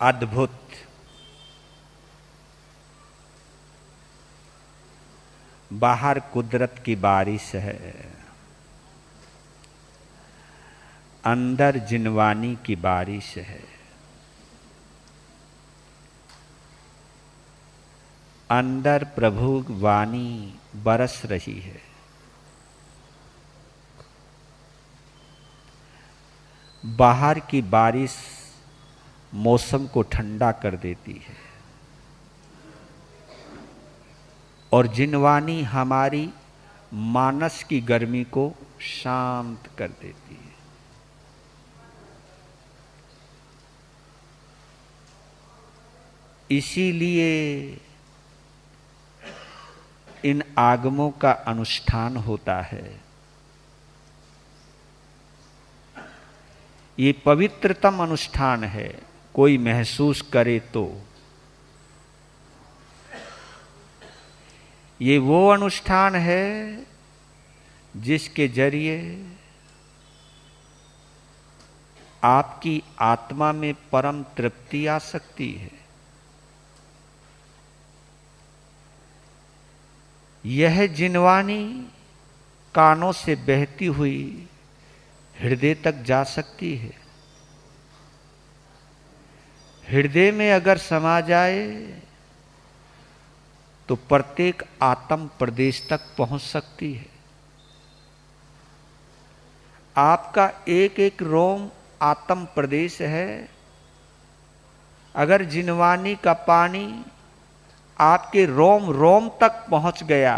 अद्भुत। बाहर कुदरत की बारिश है। अंदर जिनवानी की बारिश है। अंदर प्रभु वाणी बरस रही है। बाहर की बारिश मौसम को ठंडा कर देती है। और जिनवानी हमारी मानस की गर्मी को शांत कर देती है। इसीलिए इन आगमों का अनुष्ठान होता है। ये पवित्रतम अनुष्ठान है। कोई महसूस करे तो। ये वो अनुष्ठान है जिसके ज़रिए आपकी आत्मा में परम तृप्ति आ सकती है। यह जिनवानी कानों से बहती हुई हृदय तक जा सकती है। हृदय में अगर समा जाए तो प्रत्येक आत्म प्रदेश तक पहुँच सकती है। आपका एक एक रोम आत्म प्रदेश है। अगर जिनवानी का पानी आपके रोम रोम तक पहुँच गया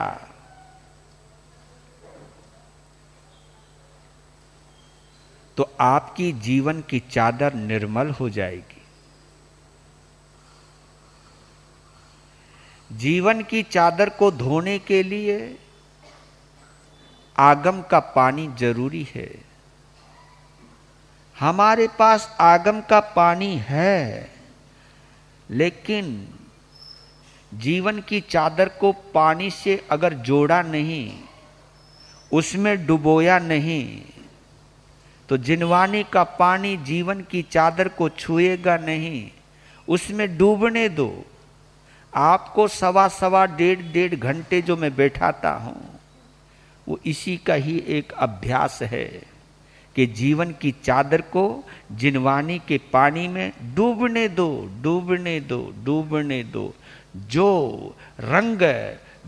तो आपकी जीवन की चादर निर्मल हो जाएगी। जीवन की चादर को धोने के लिए आगम का पानी ज़रूरी है। हमारे पास आगम का पानी है, लेकिन जीवन की चादर को पानी से अगर जोड़ा नहीं, उसमें डुबोया नहीं तो जिनवानी का पानी जीवन की चादर को छुएगा नहीं, उसमें डूबने दो। आपको सवा सवा डेढ़ डेढ़ घंटे जो मैं बैठाता हूँ, वो इसी का ही एक अभ्यास है कि जीवन की चादर को जिनवानी के पानी में डूबने दो डूबने दो डूबने दो। जो रंग,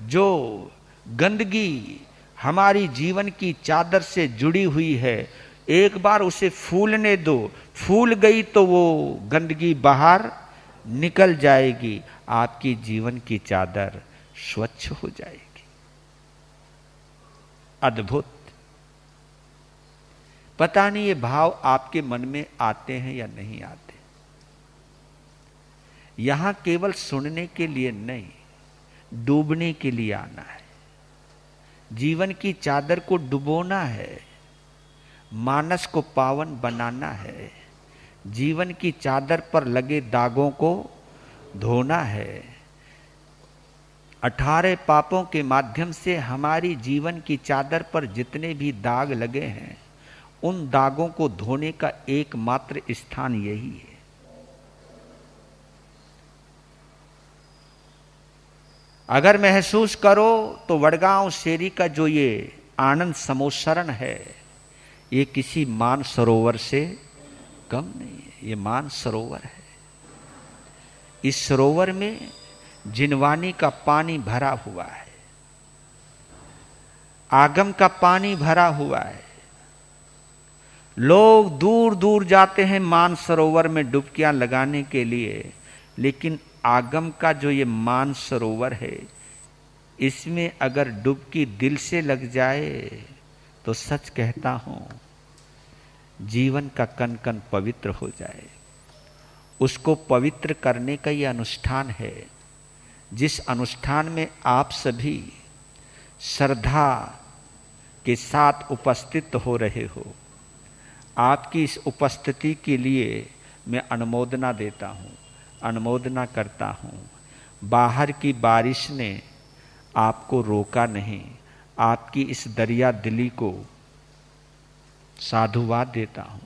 जो गंदगी हमारी जीवन की चादर से जुड़ी हुई है, एक बार उसे फूलने दो। फूल गई तो वो गंदगी बाहर निकल जाएगी, आपकी जीवन की चादर स्वच्छ हो जाएगी। अद्भुत। पता नहीं ये भाव आपके मन में आते हैं या नहीं आते। यहाँ केवल सुनने के लिए नहीं, डूबने के लिए आना है। जीवन की चादर को डुबोना है, मानस को पावन बनाना है। जीवन की चादर पर लगे दागों को धोना है। अठारह पापों के माध्यम से हमारी जीवन की चादर पर जितने भी दाग लगे हैं, उन दागों को धोने का एकमात्र स्थान यही है। अगर महसूस करो तो वडगांव शेरी का जो ये आनंद समोसरण है, ये किसी मान सरोवर से कम नहीं है, ये मान सरोवर है। इस सरोवर में जिनवानी का पानी भरा हुआ है, आगम का पानी भरा हुआ है। लोग दूर दूर जाते हैं मान सरोवर में डुबकियाँ लगाने के लिए, लेकिन आगम का जो ये मान सरोवर है, इसमें अगर डुबकी दिल से लग जाए तो सच कहता हूँ जीवन का कन कन पवित्र हो जाए। उसको पवित्र करने का ये अनुष्ठान है, जिस अनुष्ठान में आप सभी श्रद्धा के साथ उपस्थित हो रहे हो, आपकी इस उपस्थिति के लिए मैं अनुमोदना देता हूँ, अनुमोदना करता हूँ। बाहर की बारिश ने आपको रोका नहीं, आपकी इस दरिया दिली को साधुवाद देता हूँ।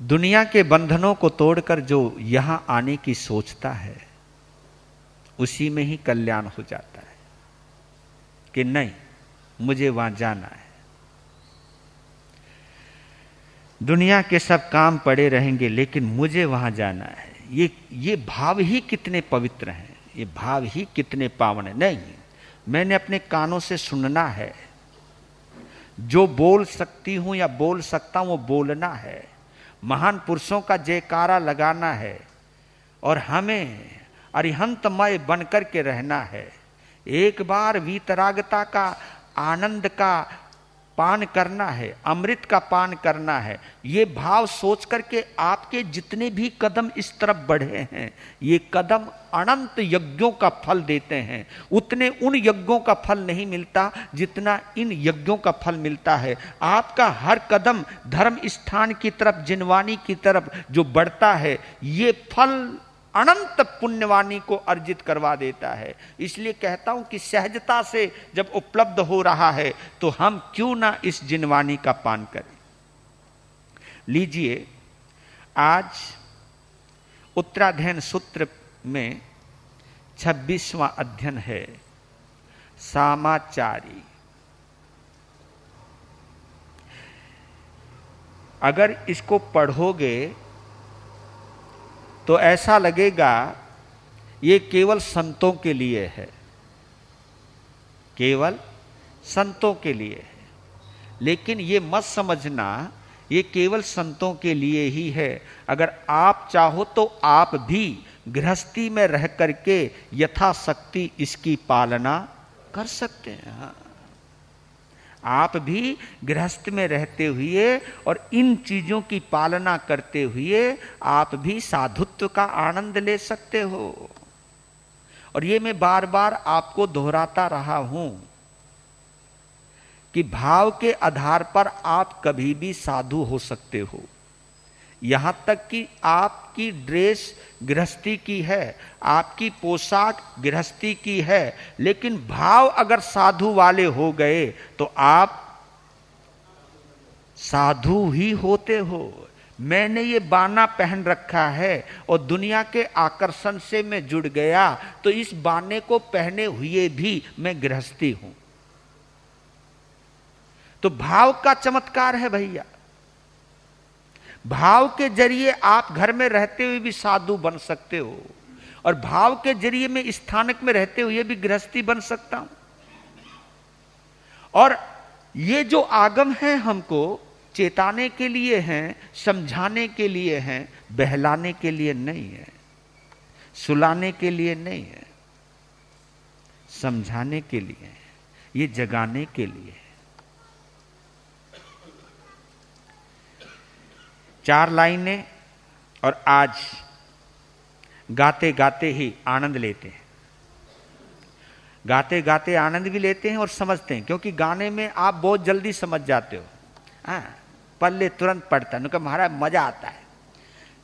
दुनिया के बंधनों को तोड़कर जो यहाँ आने की सोचता है, उसी में ही कल्याण हो जाता है कि नहीं, मुझे वहाँ जाना है। दुनिया के सब काम पड़े रहेंगे, लेकिन मुझे वहाँ जाना है। ये ये भाव ही कितने पवित्र हैं। ये भाव ही कितने पावन है? नहीं, मैंने अपने कानों से सुनना है। जो बोल सकती हूँ या बोल सकता हूँ, वो बोलना है। महान पुरुषों का जयकारा लगाना है और हमें अरिहंतमय बनकर के रहना है। एक बार वीतरागता का, आनंद का पान करना है, अमृत का पान करना है, ये भाव सोच करके आपके जितने भी कदम इस तरफ़ बढ़े हैं, ये कदम अनंत यज्ञों का फल देते हैं। उतने उन यज्ञों का फल नहीं मिलता जितना इन यज्ञों का फल मिलता है। आपका हर कदम धर्म स्थान की तरफ़ जिनवानी की तरफ़ जो बढ़ता है, ये फल अनंत पुण्यवाणी को अर्जित करवा देता है। इसलिए कहता हूँ कि सहजता से जब उपलब्ध हो रहा है तो हम क्यों ना इस जिनवाणी का पान करें? लीजिए, आज उत्तराध्ययन सूत्र में छब्बीसवां अध्ययन है, सामाचारी। अगर इसको पढ़ोगे तो ऐसा लगेगा, ये केवल संतों के लिए है। केवल संतों के लिए है। लेकिन ये मत समझना, ये केवल संतों के लिए ही है। अगर आप चाहो तो आप भी गृहस्थी में रह करके यथाशक्ति इसकी पालना कर सकते हैं। हाँ आप भी गृहस्थ में रहते हुए और इन चीज़ों की पालना करते हुए आप भी साधुत्व का आनंद ले सकते हो। और ये मैं बार बार आपको दोहराता रहा हूँ कि भाव के आधार पर आप कभी भी साधु हो सकते हो। यहाँ तक कि आपकी ड्रेस गृहस्थी की है, आपकी पोशाक गृहस्थी की है, लेकिन भाव अगर साधु वाले हो गए तो आप साधु ही होते हो। मैंने ये बाना पहन रखा है और दुनिया के आकर्षण से मैं जुड़ गया तो इस बाने को पहने हुए भी मैं गृहस्थी हूँ। तो भाव का चमत्कार है भैया। भाव के ज़रिए आप घर में रहते हुए भी साधु बन सकते हो। और भाव के ज़रिए मैं स्थानक में रहते हुए भी गृहस्थी बन सकता हूँ। और ये जो आगम है हमको, चेताने के लिए हैं, समझाने के लिए हैं, बहलाने के लिए नहीं है, सुलाने के लिए नहीं है, समझाने के लिए है, ये जगाने के लिए चार लाइनें और आज गाते गाते ही आनंद लेते हैं। गाते गाते आनंद भी लेते हैं और समझते हैं, क्योंकि गाने में आप बहुत जल्दी समझ जाते हो। हाँ पल्ले तुरंत पड़ता है महाराज मज़ा आता है।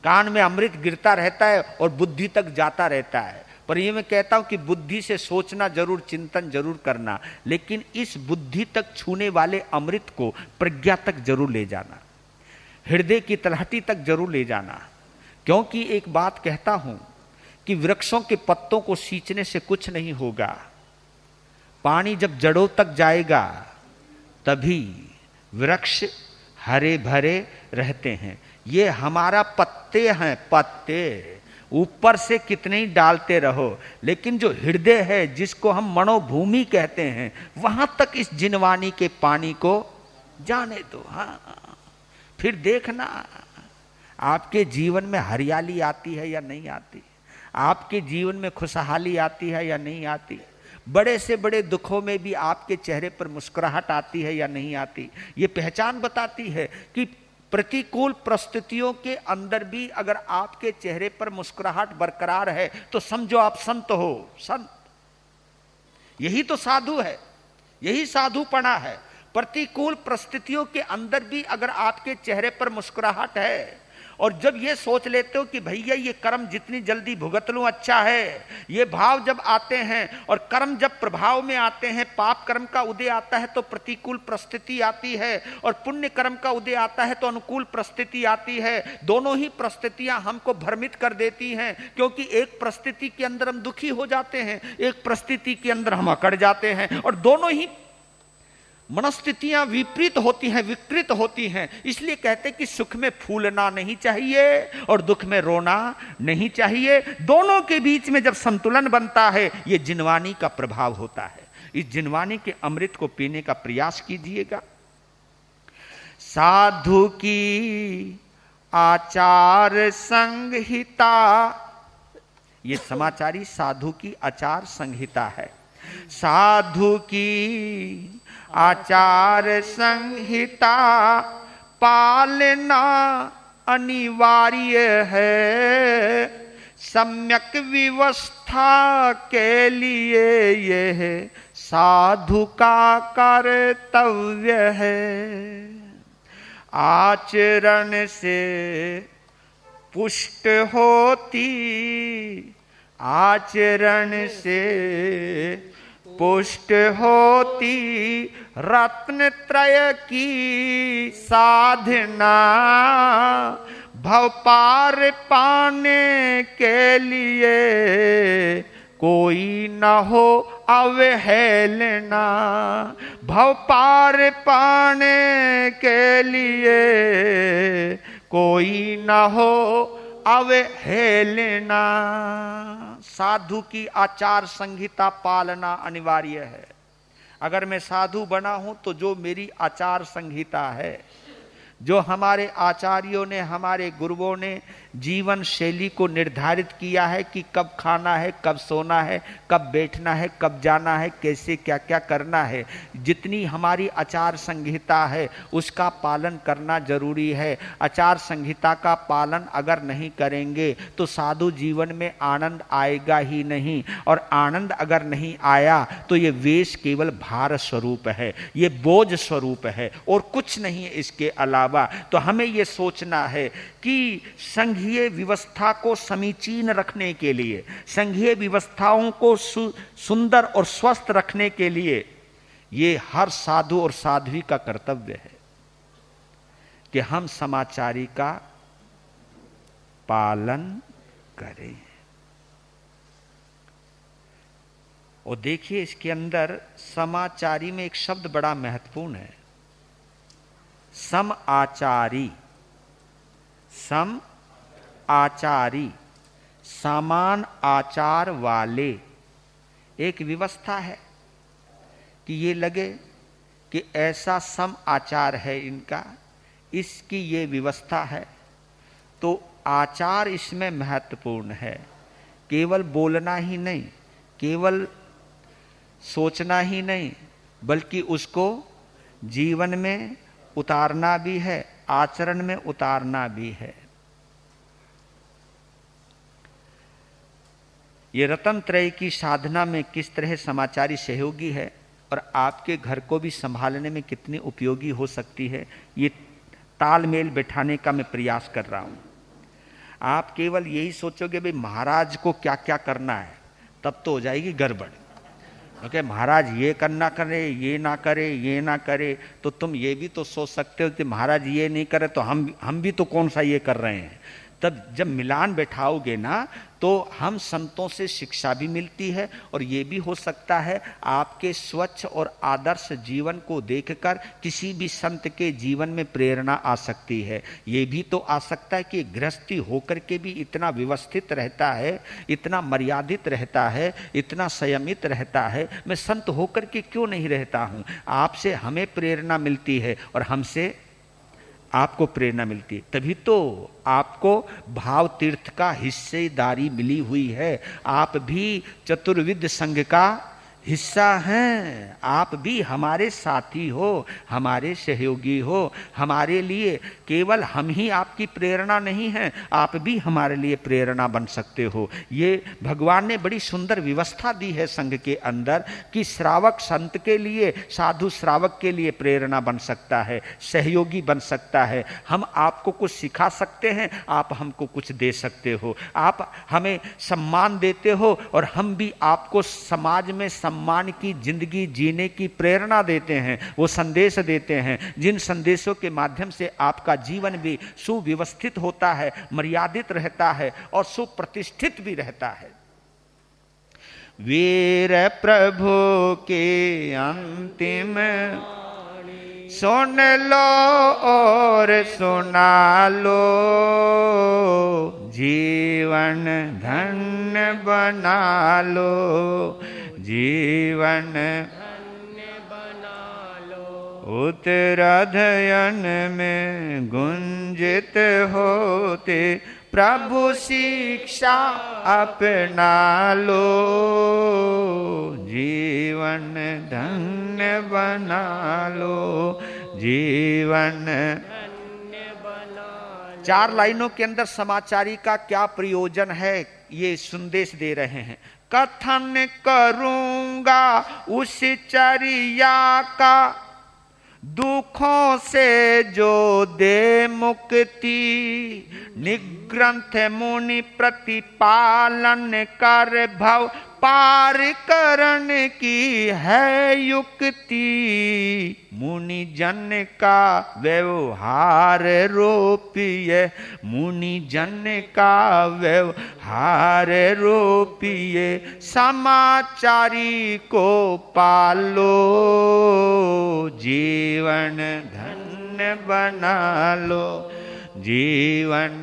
कान में अमृत गिरता रहता है और बुद्धि तक जाता रहता है। पर ये मैं कहता हूँ कि बुद्धि से सोचना ज़रूर, चिंतन ज़रूर करना, लेकिन इस बुद्धि तक छूने वाले अमृत को प्रज्ञा तक ज़रूर ले जाना। हृदय की तलहटी तक ज़रूर ले जाना। क्योंकि एक बात कहता हूँ कि वृक्षों के पत्तों को सींचने से कुछ नहीं होगा। पानी जब जड़ों तक जाएगा, तभी वृक्ष हरे भरे रहते हैं। ये हमारा पत्ते हैं, पत्ते। ऊपर से कितने ही डालते रहो, लेकिन जो हृदय है, जिसको हम मनोभूमि कहते हैं, वहाँ तक इस जिनवानी के पानी को जाने दो। हाँ। फिर देखना, आपके जीवन में हरियाली आती है या नहीं आती? आपके जीवन में खुशहाली आती है या नहीं आती? बड़े से बड़े दुखों में भी आपके चेहरे पर मुस्कुराहट आती है या नहीं आती? ये पहचान बताती है कि प्रतिकूल परिस्थितियों के अंदर भी अगर आपके चेहरे पर मुस्कुराहट बरकरार है तो समझो आप संत हो। संत। यही तो साधु है। यही साधुपना है। प्रतिकूल परिस्थितियों के अंदर भी अगर आपके चेहरे पर मुस्कुराहट है और जब ये सोच लेते हो कि भैया ये कर्म जितनी जल्दी भुगत लूँ अच्छा है। ये भाव जब आते हैं और कर्म जब प्रभाव में आते हैं, पाप कर्म का उदय आता है तो प्रतिकूल परिस्थिति आती है और पुण्य कर्म का उदय आता है तो अनुकूल परिस्थिति आती है। दोनों ही परिस्थितियाँ हमको भ्रमित कर देती हैं क्योंकि एक परिस्थिति के अंदर हम दुखी हो जाते हैं, एक परिस्थिति के अंदर हम अकड़ जाते हैं और दोनों ही मनस्थितियाँ विपरीत होती हैं, विकृत होती हैं। इसलिए कहते कि सुख में फूलना नहीं चाहिए और दुख में रोना नहीं चाहिए। दोनों के बीच में जब संतुलन बनता है, ये जिनवानी का प्रभाव होता है। इस जिनवानी के अमृत को पीने का प्रयास कीजिएगा। साधु की आचार संहिता, ये समाचारी साधु की आचार संहिता है। साधु की आचार संहिता पालना अनिवार्य है। सम्यक व्यवस्था के लिए यह साधु का कर्तव्य है। आचरण से पुष्ट होती, आचरण से पुष्ट होती, रत्न त्रय की साधना, भव पार पाने के लिए कोई न हो अवहेलना, भव पार पाने के लिए कोई न हो अवहेलना साधु की आचार संहिता पालना अनिवार्य है। अगर मैं साधु बना हूँ तो जो मेरी आचार संहिता है, जो हमारे आचार्यों ने, हमारे गुरुओं ने जीवन शैली को निर्धारित किया है कि कब खाना है, कब सोना है, कब बैठना है, कब जाना है, कैसे क्या क्या करना है। जितनी हमारी आचार संहिता है, उसका पालन करना ज़रूरी है। आचार संहिता का पालन अगर नहीं करेंगे तो साधु जीवन में आनंद आएगा ही नहीं। और आनंद अगर नहीं आया तो ये वेश केवल भार स्वरूप है, ये बोझ स्वरूप है, और कुछ नहीं इसके अलावा। तो हमें ये सोचना है कि संघीय व्यवस्था को समीचीन रखने के लिए, संघीय व्यवस्थाओं को सुंदर और स्वस्थ रखने के लिए, ये हर साधु और साध्वी का कर्तव्य है कि हम समाचारी का पालन करें। और देखिए, इसके अंदर समाचारी में एक शब्द बड़ा महत्वपूर्ण है। सम आचारी सम आचारी, समान आचार वाले। एक व्यवस्था है कि ये लगे कि ऐसा सम आचार है इनका, इसकी ये व्यवस्था है। तो आचार इसमें महत्वपूर्ण है। केवल बोलना ही नहीं, केवल सोचना ही नहीं, बल्कि उसको जीवन में उतारना भी है। आचरण में उतारना भी है। ये रतन त्रय की साधना में किस तरह समाचारी सहयोगी है और आपके घर को भी संभालने में कितनी उपयोगी हो सकती है, ये तालमेल बैठाने का मैं प्रयास कर रहा हूँ। आप केवल यही सोचोगे, भाई महाराज को क्या क्या करना है? तब तो हो जाएगी गड़बड़। क्योंकि महाराज ये करना करे, ये ना करे, ये ना करे तो तुम ये भी तो सोच सकते हो कि महाराज ये नहीं करे तो हम हम भी तो कौन सा ये कर रहे हैं? तब जब मिलान बैठाओगे ना तो हम संतों से शिक्षा भी मिलती है और ये भी हो सकता है आपके स्वच्छ और आदर्श जीवन को देखकर किसी भी संत के जीवन में प्रेरणा आ सकती है। ये भी तो आ सकता है कि गृहस्थी होकर के भी इतना व्यवस्थित रहता है, इतना मर्यादित रहता है, इतना संयमित रहता है। मैं संत होकर के क्यों नहीं रहता हूँ? आपसे हमें प्रेरणा मिलती है और हमसे आपको प्रेरणा मिलती है। तभी तो आपको भाव तीर्थ का हिस्सेदारी मिली हुई है। आप भी चतुर्विद संघ का हिस्सा हैं। आप भी हमारे साथी हो, हमारे सहयोगी हो, हमारे लिए केवल हम ही आपकी प्रेरणा नहीं है, आप भी हमारे लिए प्रेरणा बन सकते हो। ये भगवान ने बड़ी सुंदर व्यवस्था दी है संघ के अंदर कि श्रावक संत के लिए, साधु श्रावक के लिए प्रेरणा बन सकता है, सहयोगी बन सकता है। हम आपको कुछ सिखा सकते हैं, आप हमको कुछ दे सकते हो। आप हमें सम्मान देते हो और हम भी आपको समाज में सम्मान सम्मान की, ज़िंदगी जीने की प्रेरणा देते हैं, वो संदेश देते हैं। जिन संदेशों के माध्यम से आपका जीवन भी सुव्यवस्थित होता है, मर्यादित रहता है और सुप्रतिष्ठित भी रहता है। वीर प्रभु के अंतिम सुन लो और सुना लो। जीवन धन बना लो। जीवन। उत्तराधयन में गुंजित होते प्रभु शिक्षा अपना लो। जीवन धन्य बना लो। जीवन चार लाइनों के अंदर समाचारी का क्या प्रयोजन है, ये संदेश दे रहे हैं। कथन करूँगा उस चरिया का। दुखों से जो दे मुक्ति, निग्रंथ मुनि प्रतिपालन कर भव। पार करण की है युक्ति। मुनि जन का व्यवहार रोपिए मुनि जन का व्यवहार रोपिए समाचारी को पालो। जीवन धन्य बना लो। जीवन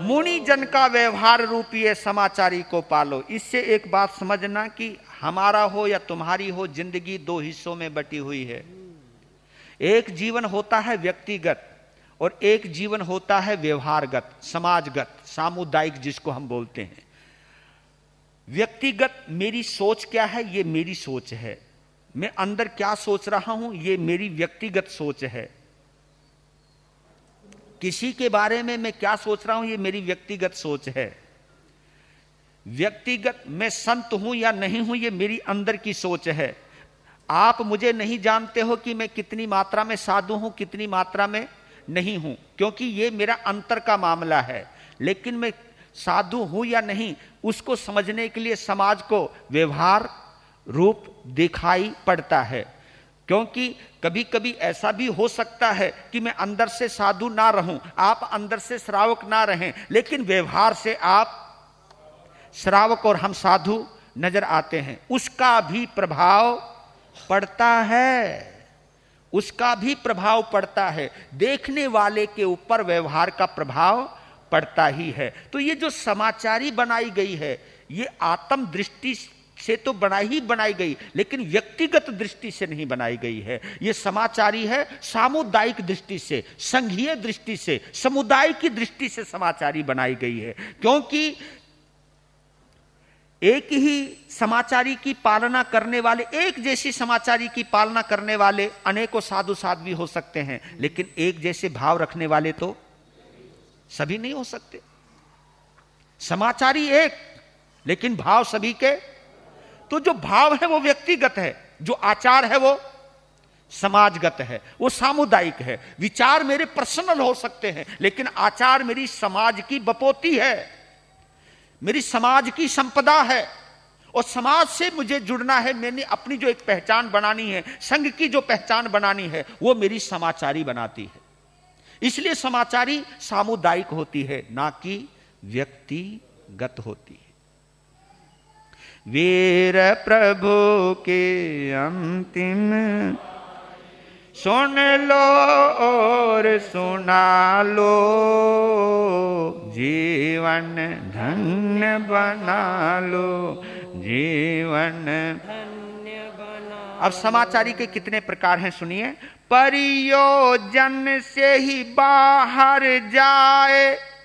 मुनि जन का व्यवहार रूपी समाचारी को पालो। इससे एक बात समझना कि हमारा हो या तुम्हारी हो, ज़िंदगी दो हिस्सों में बटी हुई है। एक जीवन होता है व्यक्तिगत और एक जीवन होता है व्यवहारगत, समाजगत, सामुदायिक जिसको हम बोलते हैं। व्यक्तिगत मेरी सोच क्या है? ये मेरी सोच है। मैं अंदर क्या सोच रहा हूँ? ये मेरी व्यक्तिगत सोच है। किसी के बारे में मैं क्या सोच रहा हूँ, ये मेरी व्यक्तिगत सोच है। व्यक्तिगत मैं संत हूँ या नहीं हूँ, ये मेरी अंदर की सोच है। आप मुझे नहीं जानते हो कि मैं कितनी मात्रा में साधु हूँ, कितनी मात्रा में नहीं हूँ, क्योंकि ये मेरा अंतर का मामला है। लेकिन मैं साधु हूँ या नहीं, उसको समझने के लिए समाज को व्यवहार रूप दिखाई पड़ता है। क्योंकि कभी कभी ऐसा भी हो सकता है कि मैं अंदर से साधु ना रहूँ, आप अंदर से श्रावक ना रहें, लेकिन व्यवहार से आप श्रावक और हम साधु नज़र आते हैं। उसका भी प्रभाव पड़ता है। उसका भी प्रभाव पड़ता है। देखने वाले के ऊपर व्यवहार का प्रभाव पड़ता ही है। तो ये जो समाचारी बनाई गई है, ये आत्म दृष्टि से तो बना ही बनाई गई, लेकिन व्यक्तिगत दृष्टि से नहीं बनाई गई है। यह समाचारी है, सामुदायिक दृष्टि से, संघीय दृष्टि से, समुदाय की दृष्टि से समाचारी बनाई गई है। क्योंकि एक ही समाचारी की पालना करने वाले, एक जैसी समाचारी की पालना करने वाले अनेकों साधु साध्वी हो सकते हैं, लेकिन एक जैसे भाव रखने वाले तो सभी नहीं हो सकते। समाचारी एक, लेकिन भाव सभी के तो जो भाव है वो व्यक्तिगत है, जो आचार है वो समाजगत है, वो सामुदायिक है। विचार मेरे पर्सनल हो सकते हैं, लेकिन आचार मेरी समाज की बपोती है। मेरी समाज की संपदा है, और समाज से मुझे जुड़ना है, मैंने अपनी जो एक पहचान बनानी है, संघ की जो पहचान बनानी है, वो मेरी समाचारी बनाती है। इसलिए समाचारी सामुदायिक होती है, ना कि व्यक्तिगत होती है। वीर प्रभु के अंतिम। सुन लो और सुना लो, जीवन धन्य बना लो, जीवन धन्य बना अब समाचारी के कितने प्रकार हैं सुनिए? परियोजन से ही बाहर जाए।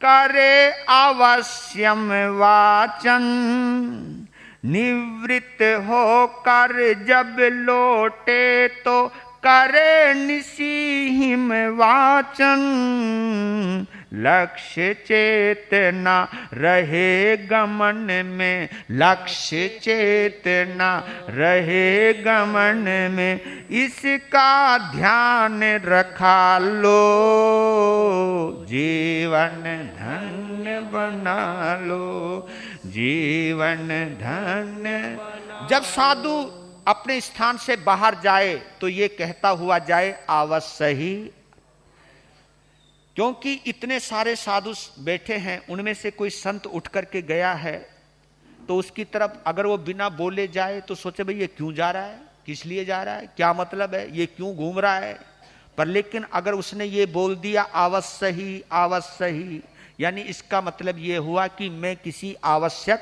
करे अवश्यम वाचन। निवृत्त हो कर जब लोटे तो करे निशी हिम वाचन। लक्ष्य चेतना रहे गमन में, लक्ष्य चेतना रहे गमन में, इसका ध्यान रखा लो, जीवन धन्य बना लो, जीवन धन्य जब साधु अपने स्थान से बाहर जाए तो ये कहता हुआ जाए अवश्य ही क्योंकि इतने सारे साधु बैठे हैं, उनमें से कोई संत उठ करके गया है तो उसकी तरफ़ अगर वो बिना बोले जाए तो सोचे भाई ये क्यों जा रहा है? किस लिए जा रहा है? क्या मतलब है? ये क्यों घूम रहा है? पर लेकिन अगर उसने ये बोल दिया अवश्य ही अवश्य ही यानी इसका मतलब ये हुआ कि मैं किसी आवश्यक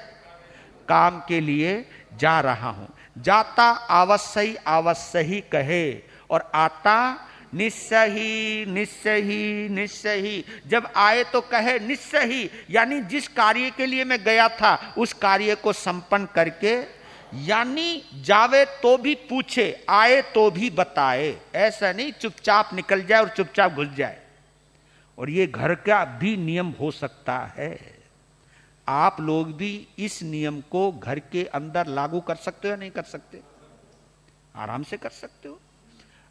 काम के लिए जा रहा हूँ। जाता अवश्य ही अवश्य ही कहे, और आता निश्चय ही निश्चय ही निश्चय ही जब आए तो कहे निश्चय ही यानी जिस कार्य के लिए मैं गया था, उस कार्य को संपन्न करके, यानी जावे तो भी पूछे, आए तो भी बताए। ऐसा नहीं, चुपचाप निकल जाए और चुपचाप घुस जाए। और ये घर का भी नियम हो सकता है। आप लोग भी इस नियम को घर के अंदर लागू कर सकते हो या नहीं कर सकते? आराम से कर सकते हो।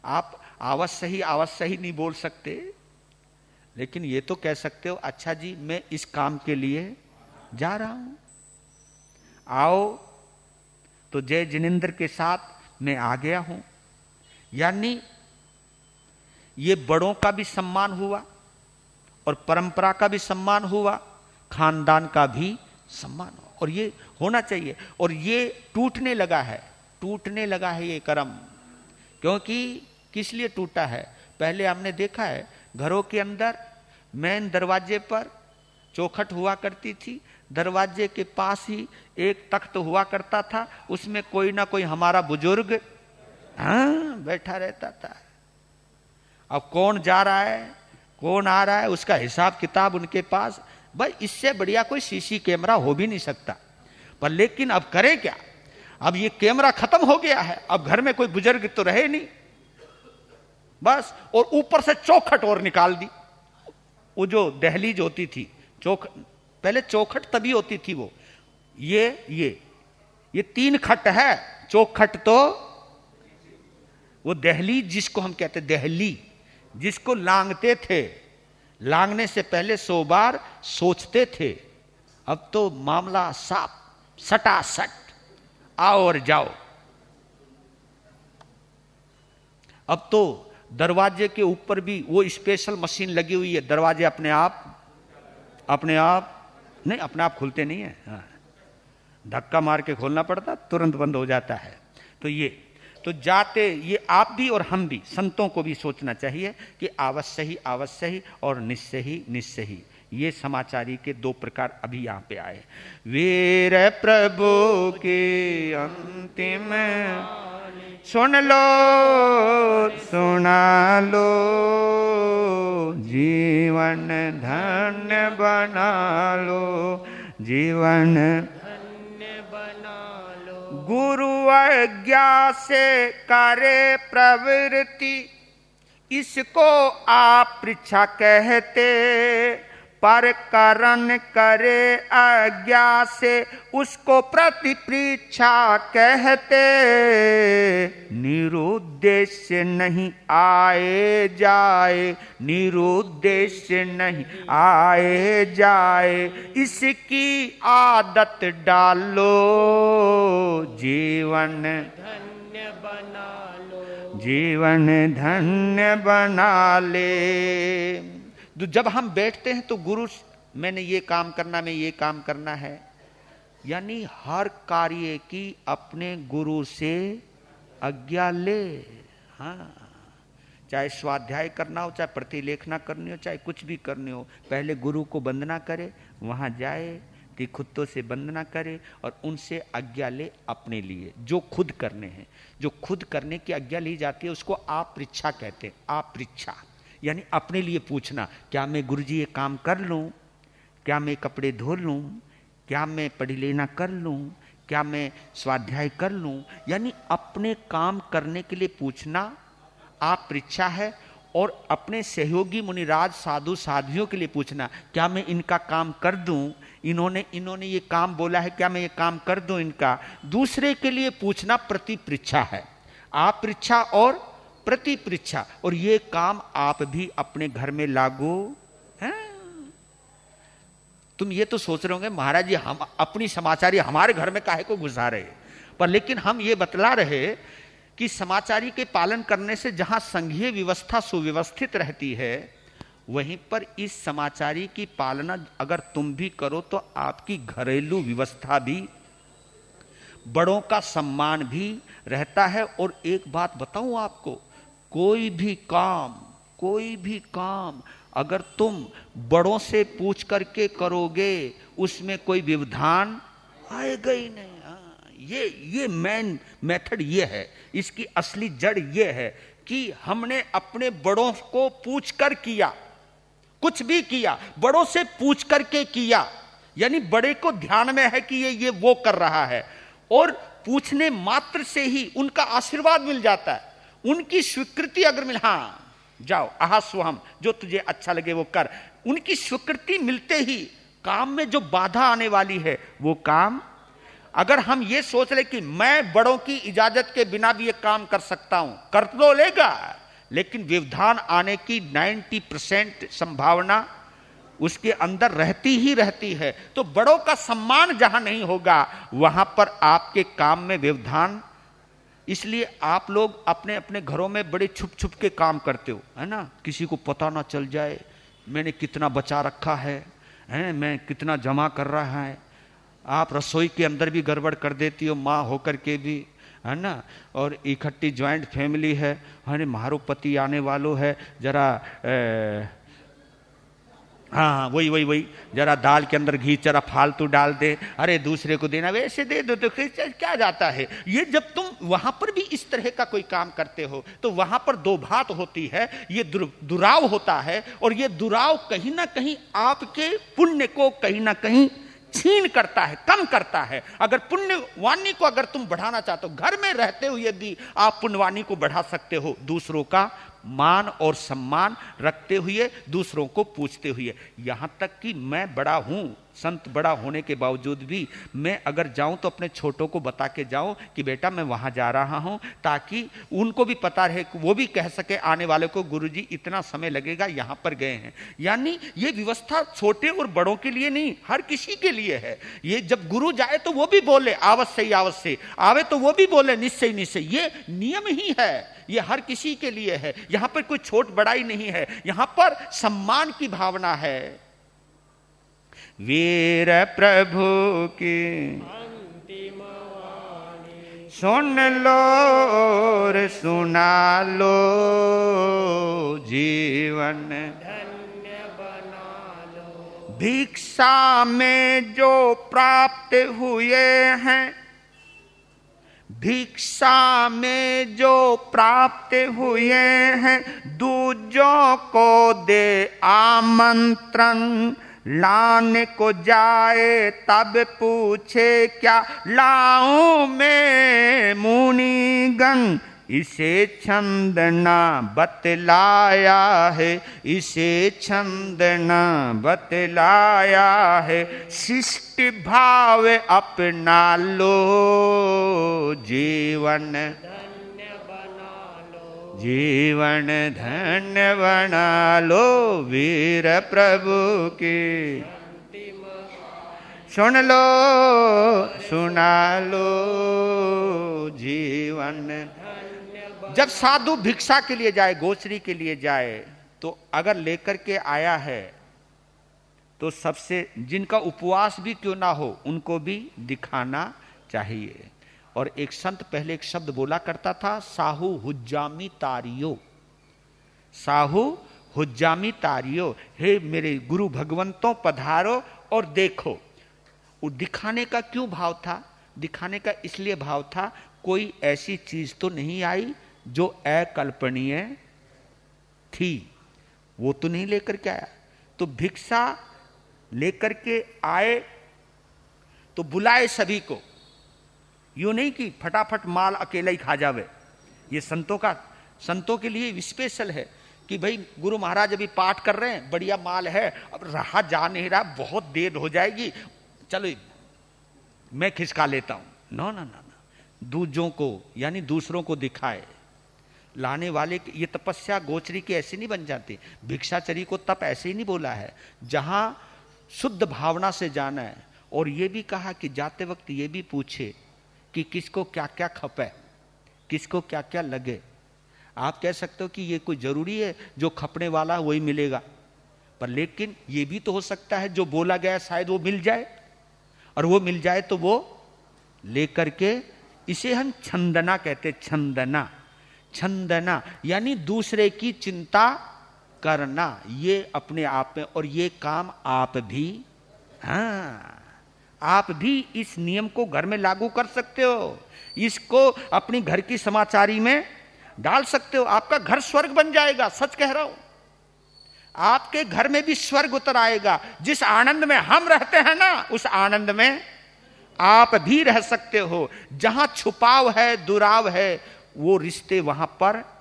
आप अवश्य ही अवश्य ही नहीं बोल सकते। लेकिन ये तो कह सकते हो अच्छा जी, मैं इस काम के लिए जा रहा हूँ। आओ तो जय जिनेन्द्र के साथ मैं आ गया हूँ। यानी ये बड़ों का भी सम्मान हुआ और परंपरा का भी सम्मान हुआ, खानदान का भी सम्मान हुआ। और ये होना चाहिए। और ये टूटने लगा है, टूटने लगा है ये कर्म। क्योंकि किस लिए टूटा है? पहले हमने देखा है, घरों के अंदर, मेन दरवाजे पर चौखट हुआ करती थी, दरवाजे के पास ही एक तख्त हुआ करता था, उसमें कोई ना कोई हमारा बुज़ुर्ग हाँ बैठा रहता था। अब कौन जा रहा है, कौन आ रहा है, उसका हिसाब किताब उनके पास, भाई, इससे बढ़िया कोई सीसी कैमरा हो भी नहीं सकता। पर लेकिन अब करें क्या? अब ये कैमरा खत्म हो गया है, अब घर में कोई बुज़ुर्ग तो रहे नहीं। बस, और ऊपर से चौखट और निकाल दी। वो जो दहलीज होती थी, चौख, पहले चौखट तभी होती थी वो। ये ये ये तीन खट है। चौखट तो वो दहली जिसको हम कहते दहली, जिसको लांगते थे। लांगने से पहले सो बार सोचते थे। अब तो मामला साफ़ सटा सट आओ और जाओ। अब तो दरवाजे के ऊपर भी वो स्पेशल मशीन लगी हुई है। दरवाजे अपने आप अपने आप, नहीं, अपने आप खुलते नहीं है। हाँ। धक्का मार के खोलना पड़ता, तुरंत बंद हो जाता है। तो ये तो जाते, ये आप भी और हम भी, संतों को भी सोचना चाहिए कि अवश्य ही अवश्य ही और निश्चय ही निश्चय ही। ये समाचारी के दो प्रकार अभी यहाँ पे आए। वीर प्रभु के अंतिम सुन लो सुना लो जीवन धन्य बना लो जीवन धन्य बना लो गुरु आज्ञा से करे प्रवृत्ति, इसको आप पृछा कहते पर करण करे आज्ञा से, उसको प्रतिपृच्छा कहते। निरुद्देश्य नहीं आए जाए, निरुद्देश्य नहीं आए जाए, इसकी आदत डालो, जीवन धन्य बना लो। जीवन धन्य बना ले। तो जब हम बैठते हैं तो गुरु, मैंने ये काम करना, मैं ये काम करना है। यानी हर कार्य की अपने गुरु से आज्ञा ले। हाँ। चाहे स्वाध्याय करना हो, चाहे प्रतिलेखना करनी हो, चाहे कुछ भी करनी हो, पहले गुरु को वंदना करे, वहाँ जाए तिखुत्तों से वंदना करे और उनसे आज्ञा ले अपने लिए, जो खुद करने हैं। जो खुद करने की आज्ञा ली जाती है, उसको आप कहते हैं, आप यानी अपने लिए पूछना, क्या मैं गुरु जी ये काम कर लूँ? क्या मैं कपड़े धो लूँ? क्या मैं पढ़ी लेना कर लूँ? क्या मैं स्वाध्याय कर लूँ? यानी अपने काम करने के लिए पूछना, आप परीक्षा है, और अपने सहयोगी मुनिराज साधु साधियों के लिए पूछना, क्या मैं इनका काम कर दूँ? इन्होंने इन्होंने ये काम बोला है, क्या मैं ये काम कर दूँ इनका? दूसरे के लिए पूछना प्रति परीक्षा है। आप परीक्षा और प्रति परीक्षा और ये काम आप भी अपने घर में लागू, हैं? तुम ये तो सोच रहे होंगे, महाराज जी, हम अपनी समाचारी हमारे घर में काहे को घुसा रहे पर लेकिन हम ये बतला रहे कि समाचारी के पालन करने से जहाँ संघीय व्यवस्था सुव्यवस्थित रहती है, वहीं पर इस समाचारी की पालना अगर तुम भी करो तो आपकी घरेलू व्यवस्था भी, बड़ों का सम्मान भी रहता है। और एक बात बताऊँ आपको कोई भी काम कोई भी काम अगर तुम बड़ों से पूछ करके करोगे उसमें कोई व्यवधान आएगा ही नहीं। हाँ, ये ये मेन मेथड ये है। इसकी असली जड़ ये है कि हमने अपने बड़ों को पूछ कर किया कुछ भी किया बड़ों से पूछ करके किया यानी बड़े को ध्यान में है कि ये ये वो कर रहा है। और पूछने मात्र से ही उनका आशीर्वाद मिल जाता है। उनकी स्वीकृति अगर मिल हाँ जाओ आहा स्वहम जो तुझे अच्छा लगे वो कर। उनकी स्वीकृति मिलते ही काम में जो बाधा आने वाली है, वो काम, अगर हम ये सोच ले कि मैं बड़ों की इजाज़त के बिना भी ये काम कर सकता हूँ, कर तो लेगा, लेकिन व्यवधान आने की 90 परसेंट संभावना उसके अंदर रहती ही रहती है। तो बड़ों का सम्मान जहाँ नहीं होगा, वहाँ पर आपके काम में व्यवधान इसलिए आप लोग अपने अपने घरों में बड़े छुप छुप के काम करते हो है ना? किसी को पता ना चल जाए मैंने कितना बचा रखा है हैं? मैं कितना जमा कर रहा है। आप रसोई के अंदर भी गड़बड़ कर देती हो माँ होकर के भी है ना? और इकट्ठी ज्वाइंट फैमिली है मारो पति आने वालों है जरा ए, हाँ हाँ वही वही वही। जरा दाल के अंदर घी जरा फालतू डाल दे। अरे दूसरे को देना वैसे दे दो तो क्या जाता है? ये जब तुम वहाँ पर भी इस तरह का कोई काम करते हो तो वहाँ पर दो भात होती है। ये दुर, दुराव होता है और ये दुराव कहीं ना कहीं आपके पुण्य को कहीं ना कहीं छीन करता है कम करता है। अगर पुण्यवाणी को अगर तुम बढ़ाना चाहते हो घर में रहते हुए यदि आप पुण्यवाणी को बढ़ा सकते हो दूसरों का मान और सम्मान रखते हुए दूसरों को पूछते हुए, यहाँ तक कि मैं बड़ा हूँ संत बड़ा होने के बावजूद भी मैं अगर जाऊँ तो अपने छोटों को बता के जाऊँ कि बेटा मैं वहाँ जा रहा हूँ, ताकि उनको भी पता रहे, वो भी कह सके, आने वाले को गुरुजी इतना समय लगेगा, यहाँ पर गए हैं। यानी ये व्यवस्था छोटे और बड़ों के लिए नहीं, हर किसी के लिए है। ये जब गुरु जाए तो वो भी बोले आवश्य ही आवश्य आवे तो वो भी बोले, निश्चय निश्चय। ये नियम ही है, ये हर किसी के लिए है। यहाँ पर कोई छोट बड़ाई नहीं है, यहाँ पर सम्मान की भावना है। वीर प्रभु की। सुन लो और सुना लो जीवन। भिक्षा में जो प्राप्त हुए हैं, भिक्षा में जो प्राप्त हुए हैं, दूजों को दे आमंत्रण। लाने को जाए तब पूछे, क्या लाऊं मैं मुनिगण? इसे छंदना बतलाया है, इसे छंदना बतलाया है। शिष्ट भाव अपना लो जीवन। जीवन धन्य बना लो वीर प्रभु की। सुन लो, सुना लो जीवन जब साधु भिक्षा के लिए जाए, गोचरी के लिए जाए तो अगर लेकर के आया है तो सबसे जिनका उपवास भी क्यों ना हो, उनको भी दिखाना चाहिए। और एक संत पहले एक शब्द बोला करता था, साहू हुज्जामी तारियो। साहू हुज्जामी तारियो, हे मेरे गुरु भगवंतों, पधारो और देखो। वो दिखाने का क्यों भाव था? दिखाने का इसलिए भाव था, कोई ऐसी चीज़ तो नहीं आई जो अकल्पनीय थी। वो तो नहीं लेकर के आया। तो भिक्षा लेकर के आए तो बुलाए सभी को। यू नहीं कि फटाफट माल अकेला ही खा जावे। ये संतों का, संतों के लिए स्पेशल है कि भाई, गुरु महाराज अभी पाठ कर रहे हैं, बढ़िया माल है, अब रहा जा नहीं रहा, बहुत देर हो जाएगी, चलो मैं खिसका लेता हूँ। ना ना ना ना, दूजों को, यानी दूसरों को दिखाए। लाने वाले ये तपस्या गोचरी की ऐसी नहीं बन जाती। भिक्षाचरी को तप ऐसे ही नहीं बोला है। जहाँ शुद्ध भावना से जाना है, और ये भी कहा कि जाते वक्त ये भी पूछे कि किसको क्या क्या खपे, किसको क्या क्या लगे। आप कह सकते हो कि ये कोई ज़रूरी है, जो खपने वाला वही मिलेगा। पर लेकिन ये भी तो हो सकता है, जो बोला गया शायद वो मिल जाए, और वो मिल जाए तो वो लेकर के इसे हम छंदना कहते छंदना। छंदना, यानी दूसरे की चिंता करना, ये अपने आप में, और ये काम आप भी हाँ। आप भी इस नियम को घर में लागू कर सकते हो। इसको अपनी घर की समाचारी में डाल सकते हो। आपका घर स्वर्ग बन जाएगा, सच कह रहा हूँ। आपके घर में भी स्वर्ग उतर आएगा। जिस आनंद में हम रहते हैं ना, उस आनंद में आप भी रह सकते हो। जहाँ छुपाव है, दुराव है, वो रिश्ते वहाँ पर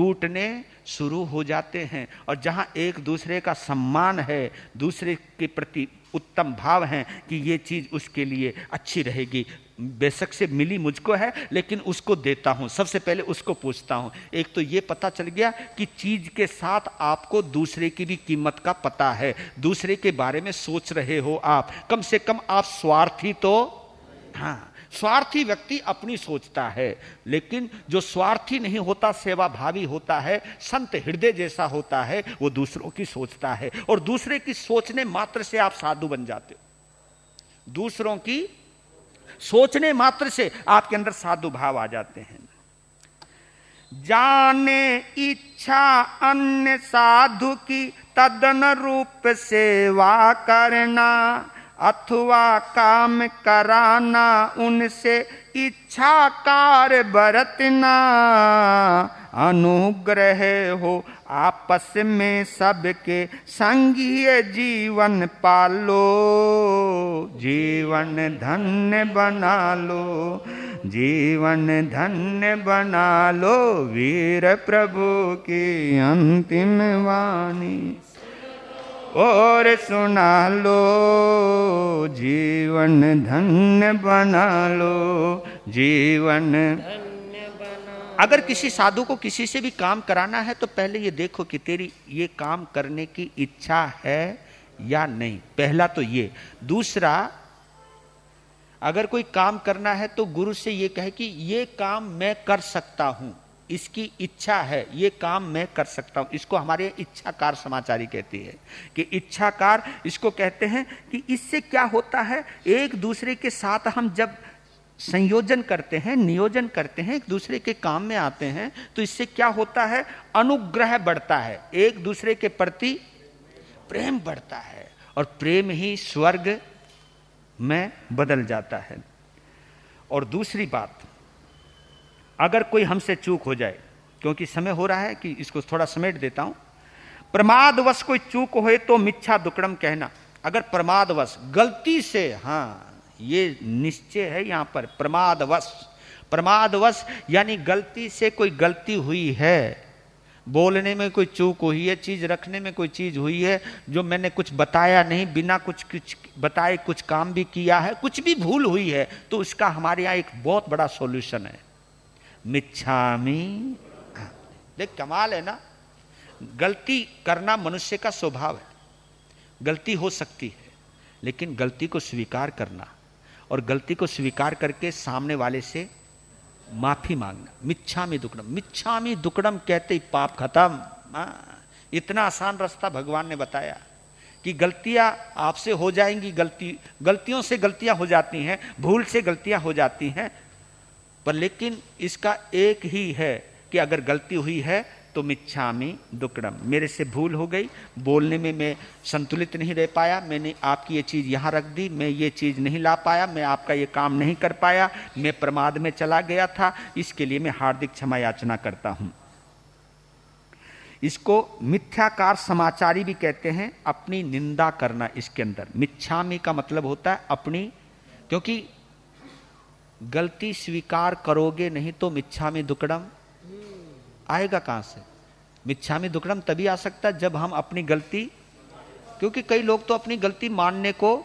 टूटने शुरू हो जाते हैं और जहाँ एक दूसरे का सम्मान है, दूसरे के प्रति उत्तम भाव हैं कि ये चीज़ उसके लिए अच्छी रहेगी। बेशक से मिली मुझको है, लेकिन उसको देता हूँ। सबसे पहले उसको पूछता हूँ। एक तो ये पता चल गया कि चीज़ के साथ आपको दूसरे की भी कीमत का पता है। दूसरे के बारे में सोच रहे हो आप। कम से कम आप स्वार्थी तो हाँ। स्वार्थी व्यक्ति अपनी सोचता है, लेकिन जो स्वार्थी नहीं होता सेवा भावी होता है, संत हृदय जैसा होता है, वो दूसरों की सोचता है। और दूसरे की सोचने मात्र से आप साधु बन जाते हो। दूसरों की सोचने मात्र से आपके अंदर साधु भाव आ जाते हैं। जाने इच्छा अन्य साधु की तदन रूप सेवा करना अथवा काम कराना, उनसे इच्छा कार बरतना। अनुग्रह हो आपस में सबके संगीय जीवन पालो, जीवन धन्य बना लो, जीवन धन्य बना लो, वीर प्रभु की अंतिम वाणी। और सुना लो, जीवन धन्य बना लो, जीवन। अगर किसी साधु को किसी से भी काम कराना है तो पहले ये देखो कि तेरी ये काम करने की इच्छा है या नहीं। पहला तो ये। दूसरा, अगर कोई काम करना है तो गुरु से ये कहे कि ये काम मैं कर सकता हूँ। इसकी इच्छा है, ये काम मैं कर सकता हूँ। इसको हमारे इच्छाकार समाचारी कहती है कि इच्छाकार इसको कहते हैं कि इससे क्या होता है, एक दूसरे के साथ हम जब संयोजन करते हैं, नियोजन करते हैं, एक दूसरे के काम में आते हैं तो इससे क्या होता है, अनुग्रह बढ़ता है। एक दूसरे के प्रति प्रेम बढ़ता है और प्रेम ही स्वर्ग में बदल जाता है। और दूसरी बात अगर कोई हमसे चूक हो जाए, क्योंकि समय हो रहा है कि इसको थोड़ा समेट देता हूँ, प्रमादवश कोई चूक हो तो मिच्छा दुकड़म कहना। अगर प्रमादवश, गलती से हाँ ये निश्चय है यहाँ पर, प्रमादवश प्रमादवश यानी गलती से कोई गलती हुई है, बोलने में कोई चूक हुई है, चीज़ रखने में कोई चीज़ हुई है, जो मैंने कुछ बताया नहीं, बिना कुछ कुछ बताए कुछ काम भी किया है, कुछ भी भूल हुई है तो उसका हमारे यहाँ एक बहुत बड़ा सॉल्यूशन है। मिच्छामी देख कमाल है ना? गलती करना मनुष्य का स्वभाव है। गलती हो सकती है लेकिन गलती को स्वीकार करना और गलती को स्वीकार करके सामने वाले से माफ़ी मांगना मिच्छा में दुकड़म मिच्छा में दुकड़म कहते ही पाप खत्म। हाँ, इतना आसान रास्ता भगवान ने बताया कि गलतियाँ आपसे हो जाएँगी गलती गलतियों से गलतियाँ हो जाती हैं भूल से गलतियाँ हो जाती हैं पर लेकिन इसका एक ही है कि अगर गलती हुई है तो मिच्छामी दुकड़म। मेरे से भूल हो गई। बोलने में मैं संतुलित नहीं रह पाया। मैंने आपकी ये चीज़ यहाँ रख दी। मैं ये चीज़ नहीं ला पाया। मैं आपका ये काम नहीं कर पाया। मैं प्रमाद में चला गया था। इसके लिए मैं हार्दिक क्षमा याचना करता हूँ। इसको मिथ्याकार समाचारी भी कहते हैं। अपनी निंदा करना इसके अंदर। मिच्छामी का मतलब होता है अपनी, क्योंकि गलती स्वीकार करोगे नहीं तो मिच्छा में दुकड़म आएगा कहाँ से? मिच्छा में दुकड़म तभी आ सकता जब हम अपनी गलती, क्योंकि कई लोग तो अपनी गलती मानने को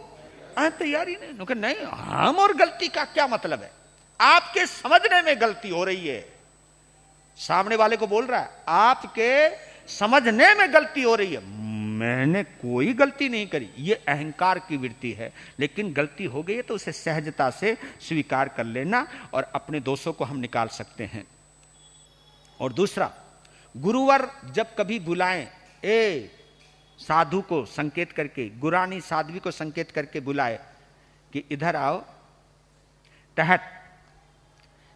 तैयारी नहीं। नहीं, हम और गलती का क्या मतलब है? आपके समझने में गलती हो रही है। सामने वाले को बोल रहा है, आपके समझने में गलती हो रही है। मैंने कोई गलती नहीं करी। ये अहंकार की वृत्ति है। लेकिन गलती हो गई है तो उसे सहजता से स्वीकार कर लेना और अपने दोषों को हम निकाल सकते हैं। और दूसरा, गुरुवर जब कभी बुलाएँ, ए, साधु को संकेत करके, गुरानी साध्वी को संकेत करके बुलाए कि इधर आओ, तहत,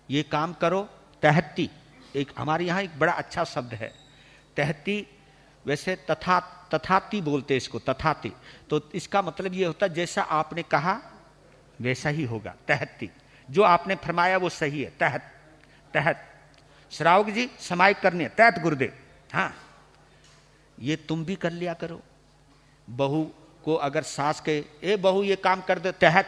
ये काम करो तहती एक, हमारे यहाँ एक बड़ा अच्छा शब्द है। तहती वैसे तथा तथाती बोलते इसको तथाती तो इसका मतलब ये होता जैसा आपने कहा, वैसा ही होगा तहती जो आपने फरमाया, वो सही है, तहत तहत। श्रावक जी, समाय करने तहत गुरुदेव। हाँ। ये तुम भी कर लिया करो। बहू को अगर सास के, ए बहू, ये काम कर दे, तहत।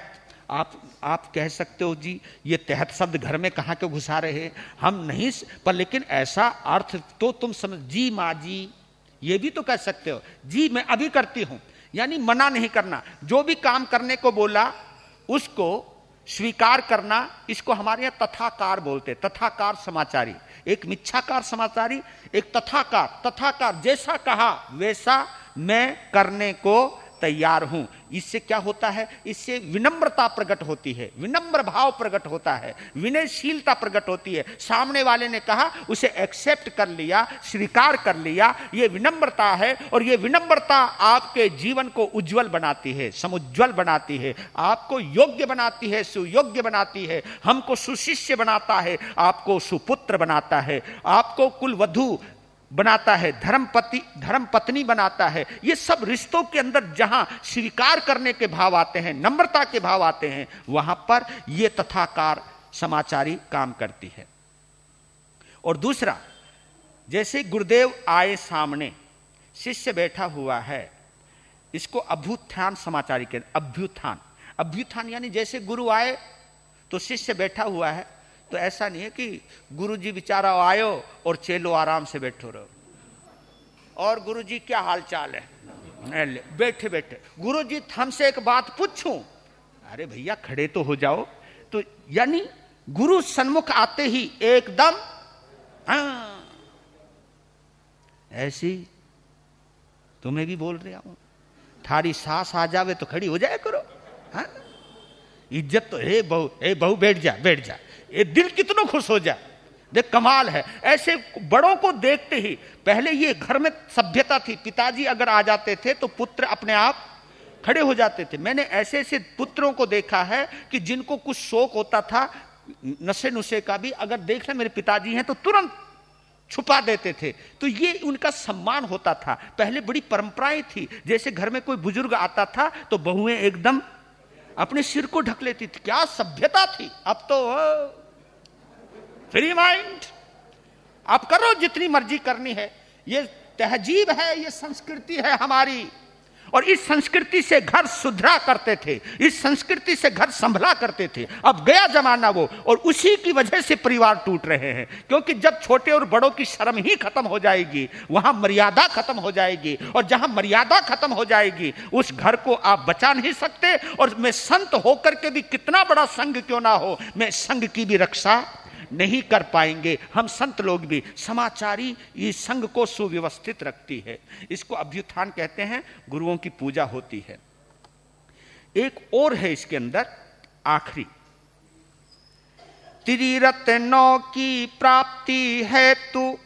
आप आप कह सकते हो, जी, ये तहत शब्द घर में कहाँ के घुसा रहे हम नहीं पर लेकिन ऐसा अर्थ तो तुम समझ, जी माँ जी ये भी तो कह सकते हो। जी, मैं अभी करती हूँ। यानी मना नहीं करना। जो भी काम करने को बोला, उसको स्वीकार करना, इसको हमारे यहाँ तथाकार बोलते तथाकार समाचारी। एक मिच्छाकार समाचारी, एक तथाकार। तथाकार जैसा कहा, वैसा मैं करने को तैयार हूँ। इससे क्या होता है? इससे विनम्रता प्रकट होती है, विनम्र भाव प्रकट होता है, विनयशीलता प्रकट होती है। सामने वाले ने कहा, उसे एक्सेप्ट कर लिया, स्वीकार कर लिया, ये विनम्रता है और ये विनम्रता आपके जीवन को उज्जवल बनाती है समुज्वल बनाती है। आपको योग्य बनाती है, सुयोग्य बनाती है। हमको सुशिष्य बनाता है, आपको सुपुत्र बनाता है। आपको कुल वधु बनाता है धर्म पति धर्म पत्नी बनाता है। ये सब रिश्तों के अंदर जहाँ स्वीकार करने के भाव आते हैं, नम्रता के भाव आते हैं, वहाँ पर ये तथाकार समाचारी काम करती है। और दूसरा, जैसे गुरुदेव आए सामने, शिष्य बैठा हुआ है, इसको अभ्युत्थान समाचारी के, अभ्युत्थान। अभ्युत्थान यानी जैसे गुरु आए तो शिष्य बैठा हुआ है तो ऐसा नहीं है कि गुरु जी बेचारा आयो और चेलो आराम से बैठो रहो। और गुरु जी क्या हाल चाल है बैठे बैठे। गुरु जी हमसे एक बात पूछूँ? अरे भैया, खड़े तो हो जाओ। तो यानी गुरु सन्मुख आते ही एकदम हाँ ऐसी तुम्हें भी बोल रहा हूँ। थारी सास आ जावे तो खड़ी हो जाए करो हाँ। इज़्ज़त तो हे बहु हे बहु, बैठ जा बैठ जा। ये दिल कितना खुश हो जाए देख, कमाल है। ऐसे बड़ों को देखते ही, पहले ये घर में सभ्यता थी, पिताजी अगर आ जाते थे तो पुत्र अपने आप खड़े हो जाते थे। मैंने ऐसे ऐसे पुत्रों को देखा है कि जिनको कुछ शौक होता था, नशे नुशे का भी, अगर देख ले, मेरे पिताजी हैं तो तुरंत छुपा देते थे। तो ये उनका सम्मान होता था। पहले बड़ी परंपराएँ थी। जैसे घर में कोई बुज़ुर्ग आता था तो बहुएँ एकदम अपने सिर को ढक लेती थी। क्या सभ्यता थी? अब तो फ्री माइंड आप करो जितनी मर्ज़ी करनी है। ये तहजीब है, ये संस्कृति है हमारी। और इस संस्कृति से घर सुधरा करते थे, इस संस्कृति से घर संभला करते थे। अब गया जमाना वो, और उसी की वजह से परिवार टूट रहे हैं, क्योंकि जब छोटे और बड़ों की शर्म ही खत्म हो जाएगी, वहाँ मर्यादा खत्म हो जाएगी, और जहाँ मर्यादा खत्म हो जाएगी, उस घर को आप बचा नहीं सकते, और मैं संत होकर के भी कितना बड़ा संघ क्यों ना हो, मैं संघ की भी रक्षा नहीं कर पाएँगे। हम संत लोग भी, समाचारी इस संघ को सुव्यवस्थित रखती है। इसको अभ्युत्थान कहते हैं, गुरुओं की पूजा होती है। एक और है इसके अंदर, आखिरी। त्रिरत्नों की प्राप्ति है तू।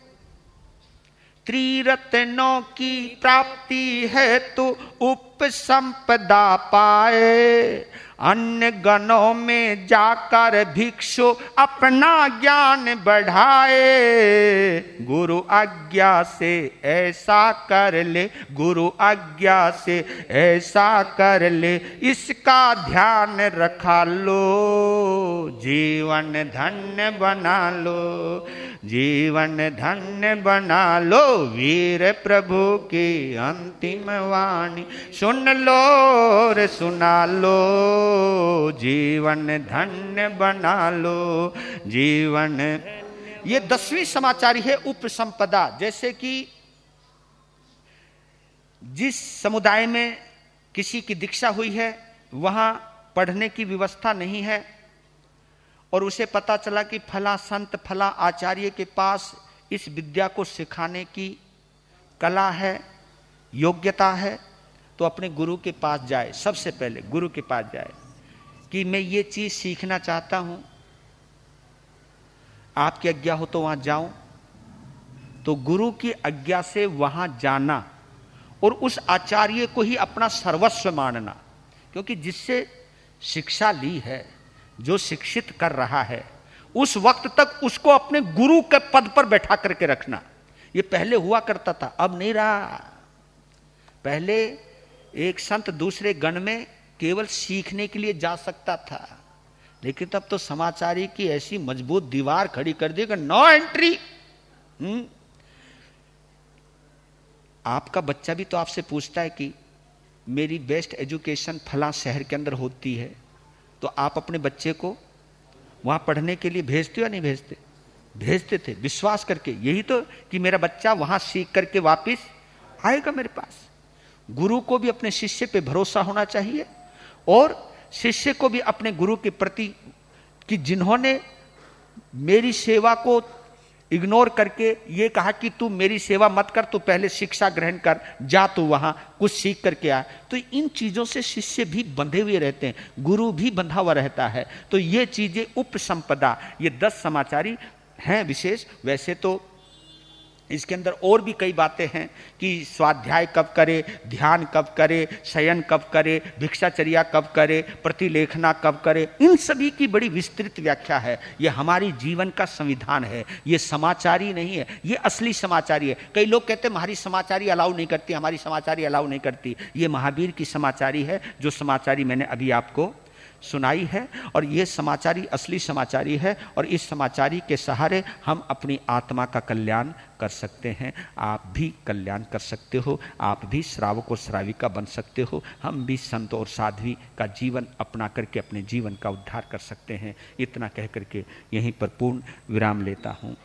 त्रिरत्नों की प्राप्ति है तो। उपसंपदा पाए। अन्य गणों में जाकर भिक्षु अपना ज्ञान बढ़ाए। गुरु आज्ञा से ऐसा कर ले, गुरु आज्ञा से ऐसा कर ले, इसका ध्यान रखा लो, जीवन धन्य बना लो, जीवन धन्य बना लो, वीर प्रभु की अंतिम वाणी सुन लो रे सुना लो। जीवन धन्य बना लो, जीवन। ये दसवीं समाचारी है उप संपदा जैसे कि जिस समुदाय में किसी की दीक्षा हुई है, वहाँ पढ़ने की व्यवस्था नहीं है और उसे पता चला कि फला संत, फला आचार्य के पास इस विद्या को सिखाने की कला है, योग्यता है तो अपने गुरु के पास जाए, सबसे पहले गुरु के पास जाए, कि मैं ये चीज़ सीखना चाहता हूँ। आपकी आज्ञा हो तो वहाँ जाऊँ। तो गुरु की आज्ञा से वहाँ जाना और उस आचार्य को ही अपना सर्वस्व मानना, क्योंकि जिससे शिक्षा ली है, जो शिक्षित कर रहा है, उस वक्त तक उसको अपने गुरु के पद पर बैठा करके रखना। ये पहले हुआ करता था, अब नहीं रहा। पहले एक संत दूसरे गण में केवल सीखने के लिए जा सकता था। लेकिन तब तो समाचारी की ऐसी मज़बूत दीवार खड़ी कर दी कि नो एंट्री। हम्म? आपका बच्चा भी तो आपसे पूछता है कि मेरी बेस्ट एजुकेशन फला शहर के अंदर होती है तो आप अपने बच्चे को वहाँ पढ़ने के लिए भेजते हो या नहीं भेजते? भेजते थे। विश्वास करके। यही तो कि मेरा बच्चा वहाँ सीख करके वापस आएगा मेरे पास। गुरु को भी अपने शिष्य पे भरोसा होना चाहिए और शिष्य को भी अपने गुरु के प्रति कि जिन्होंने मेरी सेवा को इग्नोर करके ये कहा कि तू मेरी सेवा मत कर, तू पहले शिक्षा ग्रहण कर, जा तू वहाँ, कुछ सीख करके आ। तो इन चीज़ों से शिष्य भी बंधे हुए रहते हैं, गुरु भी बंधा हुआ रहता है। तो ये चीज़ें उप संपदा, ये दस समाचारी हैं विशेष। वैसे तो इसके अंदर और भी कई बातें हैं कि स्वाध्याय कब करे, ध्यान कब करे, शयन कब करे, भिक्षाचर्या कब करे, प्रतिलेखना कब करे। इन सभी की बड़ी विस्तृत व्याख्या है। ये हमारी जीवन का संविधान है। ये समाचारी नहीं है। ये असली समाचारी है। कई लोग कहते हैं, हमारी समाचारी अलाउ नहीं करती, हमारी समाचारी अलाउ नहीं करती। ये महावीर की समाचारी है, जो समाचारी मैंने अभी आपको सुनाई है और ये समाचारी, असली समाचारी है और इस समाचारी के सहारे हम अपनी आत्मा का कल्याण कर सकते हैं। आप भी कल्याण कर सकते हो, आप भी श्रावक और श्राविका बन सकते हो, हम भी संत और साध्वी का जीवन अपना करके अपने जीवन का उद्धार कर सकते हैं। इतना कह करके यहीं पर पूर्ण विराम लेता हूँ।